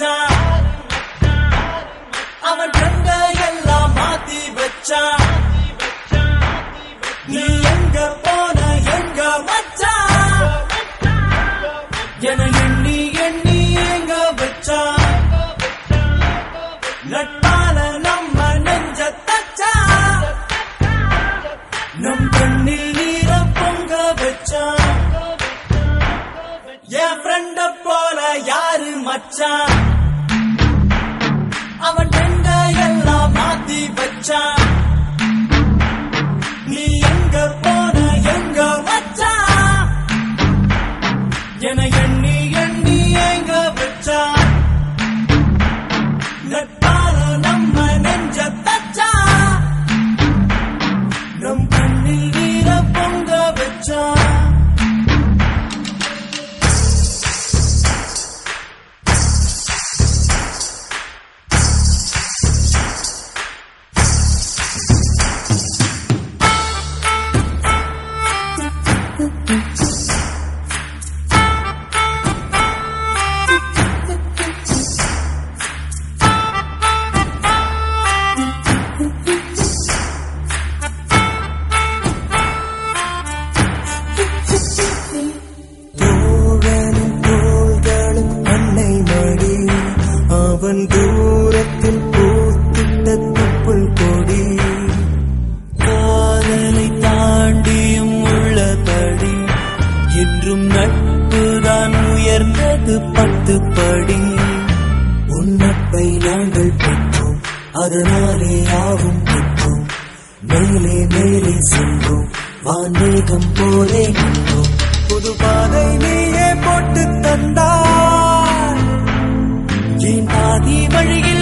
வச்சான். அவன் கண்ட எல்லாம் மாத்தி வச்சான். நீ எங்க போன எங்க வச்சான்? என எண்ணி எண்ணி எங்க வச்சான்? நட்பால நம்ம நெஞ்ச தச்சான். நம் கண்ணில் நீர பொங்க வச்சான். என் ஃப்ரெண்ட போல யாரு மச்சான்? படி உன்னப்பை நாங்கள் பெற்றோம். அதனாலே யாவும் பெற்றோம். மேலே மேலே சென்றோம். வான்மேகம் போலே நின்றோம். புது பாதை நீயே போட்டு தந்தார் என் பாதி வழியே